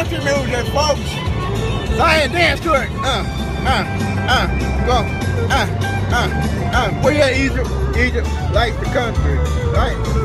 country music, folks. Go ahead dance to it. Uh, uh, uh, go. Uh, uh, uh. Where you at, Egypt? Egypt likes the country, right?